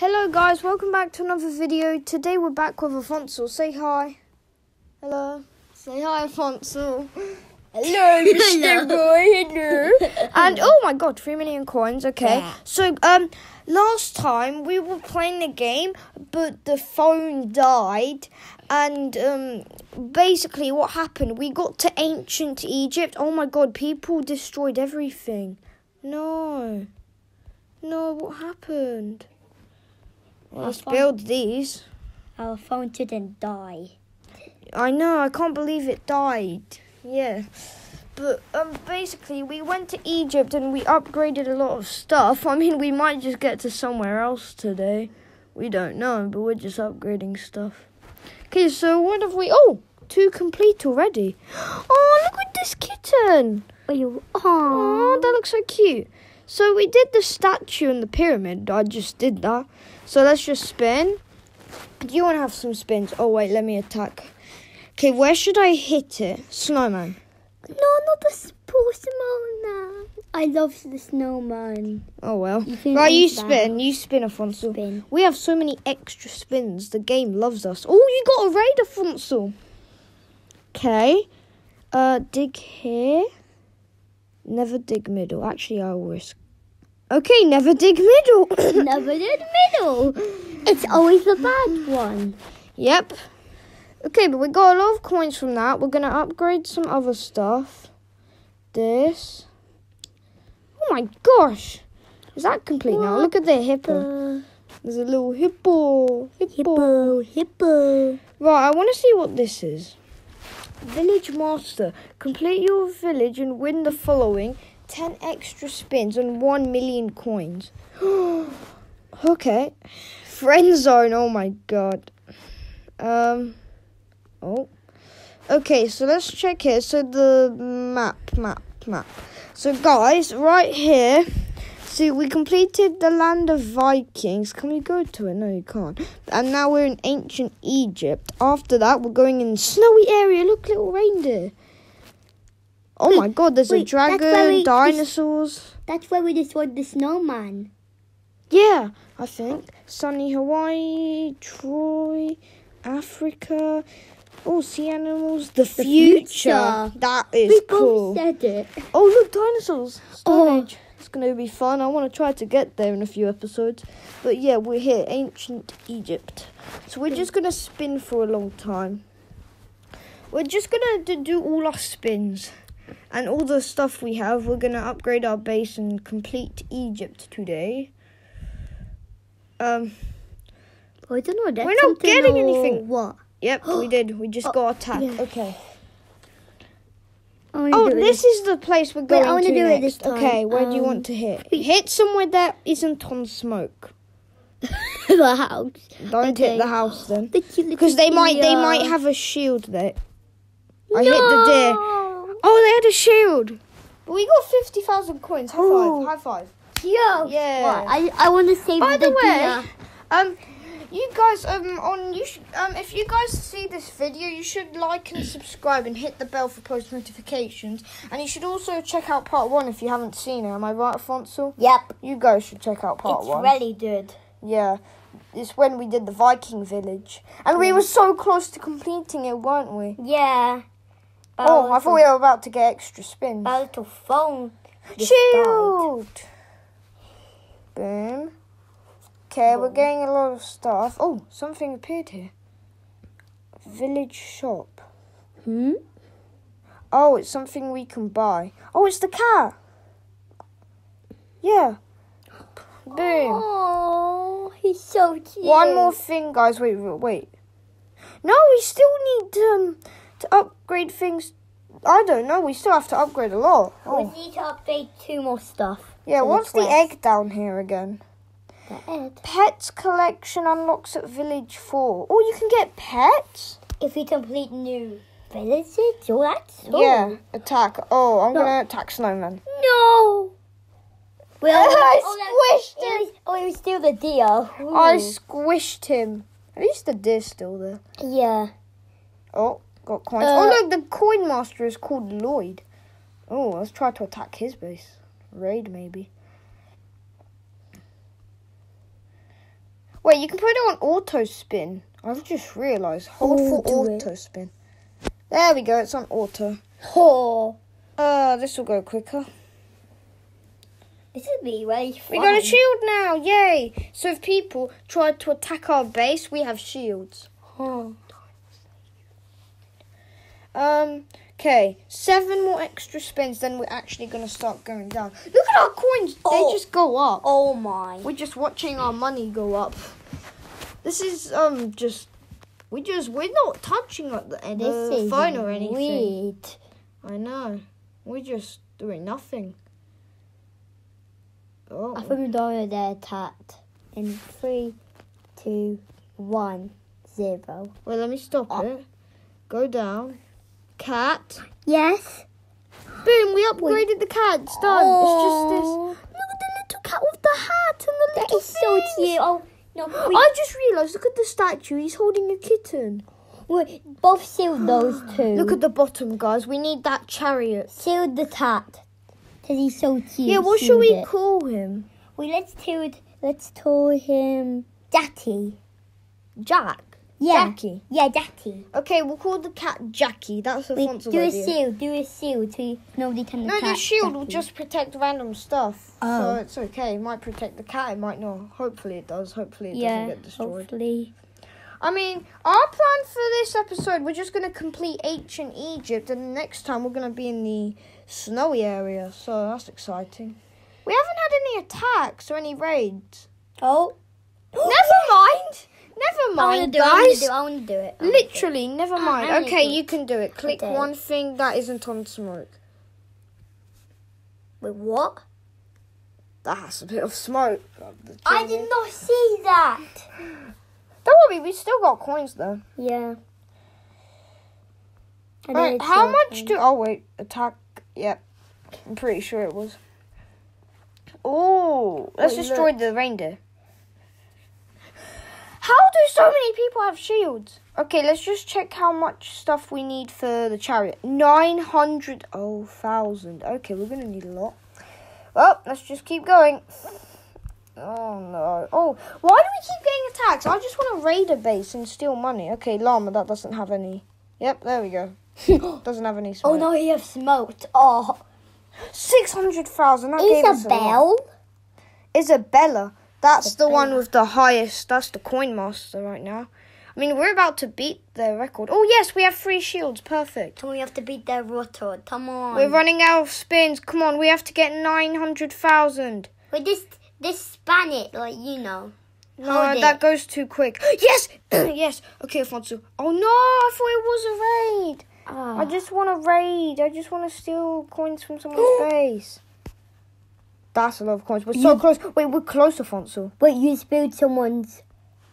Hello guys, welcome back to another video. Today we're back with Afonso. Say hi. Hello. Say hi, Afonso. Hello, Mr. Boy. Hello. and oh my god, three million coins. Okay. Yeah. So um, last time we were playing the game, but the phone died, and um, basically what happened? We got to ancient Egypt. Oh my god, people destroyed everything. No. No, what happened? Phone- spilled these. Our phone didn't die. I know, I can't believe it died. Yeah. But um basically we went to Egypt and we upgraded a lot of stuff. I mean we might just get to somewhere else today. We don't know, but we're just upgrading stuff. Okay, so what have we oh two complete already. Oh look at this kitten. Oh, you, Oh, that looks so cute. So we did the statue and the pyramid. I just did that. So let's just spin. Do you want to have some spins? Oh wait, let me attack. Okay, where should I hit it? Snowman. No, not the poor snowman. I love the snowman. Oh well. You Right, you spin. You spin, Afonso. Spin. We have so many extra spins. The game loves us. Oh, you got a raid, Afonso. Okay. Uh, dig here. Never dig middle. Actually, I'll risk. Okay, never dig middle. Never did middle. It's always the bad one. Yep. Okay, but we got a lot of coins from that. We're gonna upgrade some other stuff. This. Oh my gosh! Is that complete now? Look at the hippo. The There's a little hippo. hippo, hippo. Right, I want to see what this is. Village Master. Complete your village and win the following 10 extra spins and 1 million coins. okay. Friend zone. Oh my god. Um. Oh. Okay, so let's check here. So the map, map, map. So guys, right here. See, we completed the land of Vikings. Can we go to it? No, you can't. And now we're in ancient Egypt. After that, we're going in snowy area. Look, little reindeer. Oh my god, there's a wait, that's dragon, we- dinosaurs. That's where we destroyed the snowman. Yeah, I think. Sunny Hawaii, Troy, Africa. Oh, sea animals. The, future. future. That is we cool. both said it. Oh, look, dinosaurs. Stone Oh. Age. It's going to be fun. I want to try to get there in a few episodes. But yeah, we're here, ancient Egypt. So we're just going to spin for a long time. We're just going to do all our spins. And all the stuff we have, we're going to upgrade our base and complete Egypt today. Um, I don't know. We're not getting anything. What? yep, we did. We just Oh, got attacked. yeah. Okay. Oh, do this is the place we're going I wanna to do it this time. Okay, where do you Um, want to hit? wait. Hit somewhere that isn't on smoke. the house. Don't Okay. hit the house then, The because they might they might have a shield there. I hit the deer. Oh, they had a shield. But we got fifty thousand coins. High Oh. five! High five! Yeah. Yeah. I I want to save By the way, deer. um, you guys um on you should, um if you guys see this video, you should like and subscribe and hit the bell for post notifications. And you should also check out part one if you haven't seen it. Am I right, Afonso? Yep. You guys should check out part it's one. really good. Yeah, it's when we did the Viking village, and we were so close to completing it, weren't we? Yeah. Oh, I thought we were about to get extra spins. Little phone. Shield. Boom. Okay, we're getting a lot of stuff. Oh, something appeared here. Village shop. Hmm. Oh, it's something we can buy. Oh, it's the cat. Yeah. Boom. Oh, he's so cute. One more thing, guys. Wait, wait, wait. No, we still need um to upgrade things. I don't know. We still have to upgrade a lot. Oh. We Oh. need to update two more stuff. Yeah, what's the quest. egg down here again? The egg. Pets collection unlocks at village four. Oh, you can get pets. If we complete new villages, oh, that's cool. Yeah, attack. Oh, I'm No. gonna attack snowman. No. Well, I oh, that- squished it him. was- Oh, it was still the deer. I squished him. At least the deer's still there. yeah. Oh, got coins. Uh, oh look, the coin master is called Lloyd. Oh, let's try to attack his base. Raid maybe. Wait, you can put it on auto spin. I've just realised. Hold Oh, for do it. auto spin. There we go. It's on auto. Oh, Uh, this will go quicker. this would be very fun. We got a shield now. Yay! So if people try to attack our base, we have shields. Oh. Um. Okay, seven more extra spins, then we're actually gonna start going down. Look at our coins; Oh. they just go up. oh my. We're just watching our money go up. This is um just we just we're not touching at the, This the phone or anything. weird. I know. We're just doing nothing. Oh, I think we're their attacked. In three, two, one, zero. well, let me stop Oh. it. Go down. Cat. Yes. Boom! We upgraded the cat. It's done. It's just this. Look at the little cat with the hat and the That little is so cute. Oh no, we, I just realised. Look at the statue. He's holding a kitten. we both sealed those two. Look at the bottom, guys. We need that chariot. sealed the cat. Cause he's so cute. Yeah, what should we it. call him? Wait, let's tell let's call him Daddy. Jack. Yeah. Jackie. Yeah, Jackie. Okay, we'll call the cat Jackie. That's Wait, Alfonso's do a idea. seal, do a seal so nobody can No, attack the shield will just protect random stuff. Oh. So it's okay. It might protect the cat. It might not. Hopefully it does. Hopefully it yeah, doesn't get destroyed. hopefully. I mean, our plan for this episode, we're just going to complete ancient Egypt, and next time we're going to be in the snowy area. So that's exciting. We haven't had any attacks or any raids. Oh, Never mind. Never I want to mind. I want to guys. do it. I want to do it. I wanna do it. Literally, never mind. Okay, you can do it. Click Okay. one thing that isn't on smoke. Wait, what? That's a bit of smoke. I did not see that. Don't worry, we still got coins though. Yeah. Right, how much do? Oh wait, attack. Yep, I'm pretty sure it was. Oh, let's Wait, destroy look. the reindeer. How do so many people have shields? Okay, let's just check how much stuff we need for the chariot. Nine hundred. Oh, thousand. Okay, we're gonna need a lot. Well, let's just keep going. Oh no. Oh, why do we keep getting attacked? I just want to raid a base and steal money. Okay, llama, that doesn't have any. Yep, there we go. Doesn't have any oh, smoke. oh no, he have smoked. Oh, 600,000. That gave us a lot. Isabel. Isabella. That's the one with the highest. That's the coin master right now. I mean, we're about to beat their record. Oh, yes, we have three shields. Perfect. And we have to beat their record. Come on. We're running out of spins. Come on, we have to get 900,000. Wait, this this span it like you know. No, Hold that it. goes too quick. Yes! yes. Okay, Alfonso. Oh, no, I thought it was a raid. I Ah. just want to raid. I just want to steal coins from someone's base. That's a lot of coins. We're so You- close. Wait, we're close, Alfonso. Wait, you spilled someone's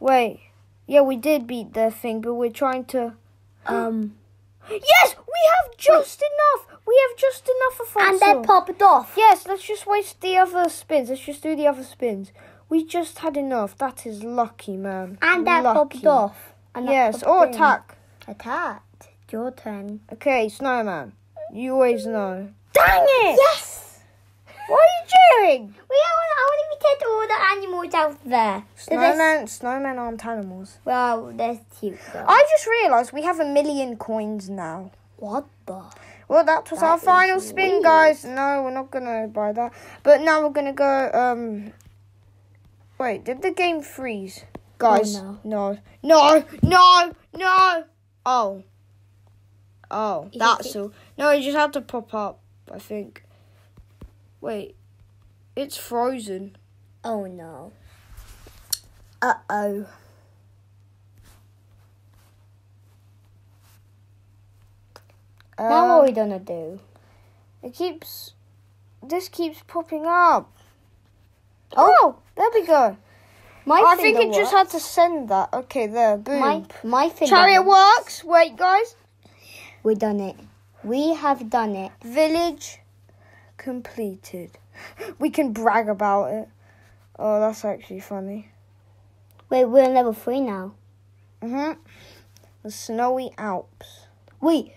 Wait. Yeah, we did beat their thing, but we're trying to. um, Yes, we have just enough. We have just enough, Alfonso. and then popped off. Yes, let's just waste the other spins. Let's just do the other spins. We just had enough. That is lucky, man. And that lucky. popped off. And Yes, or in. attack. Attacked. Your turn. Okay, Snowman. You always know. Dang it! Yes. You? We. I want to take all the animals out there. Snowman, snowman aren't animals. Well, that's cute though. I just realised we have a million coins now. what the? Well, that was That our final spin, weird. guys. No, we're not gonna buy that. But now we're gonna go. Um, wait, did the game freeze, guys? no. no, no, no, no. Oh, oh, You that's all. No, it just had to pop up. I think. Wait, it's frozen. Oh no. Uh oh. now what are we gonna do? It keeps. This keeps popping up. Oh, there we go. My I think it just had to send that. Okay, there, boom. my my finger. Chariot works. works. Wait, guys. We done it. We have done it. Village completed. We can brag about it. Oh, that's actually funny. Wait, we're level three now. Mhm. The snowy Alps. Wait,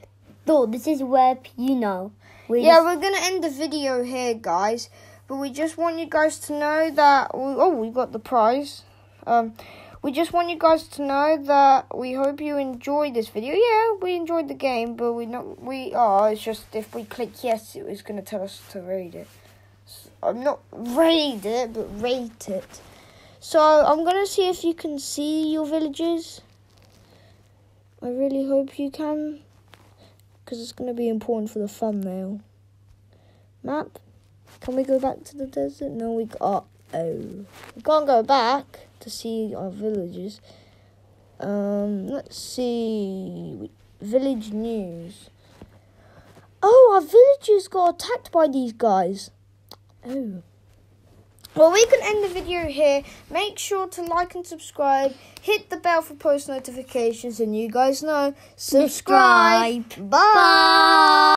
though this is where you know. We Yeah, just- we're gonna end the video here, guys. But we just want you guys to know that. We, oh, we got the prize. Um, we just want you guys to know that we hope you enjoyed this video. Yeah, we enjoyed the game, but we not we are. It's just if we click yes, it was gonna tell us to read it. I'm not rate it, but rate it. So I'm gonna see if you can see your villages. I really hope you can, because it's gonna be important for the thumbnail. Map. Can we go back to the desert? No, we got. Oh, we can't go back to see our villages. Um, let's see. Village news. Oh, our villagers got attacked by these guys. Oh. Well, we can end the video here. Make sure to like and subscribe. Hit the bell for post notifications, and you guys know. Subscribe. Subscribe. Bye.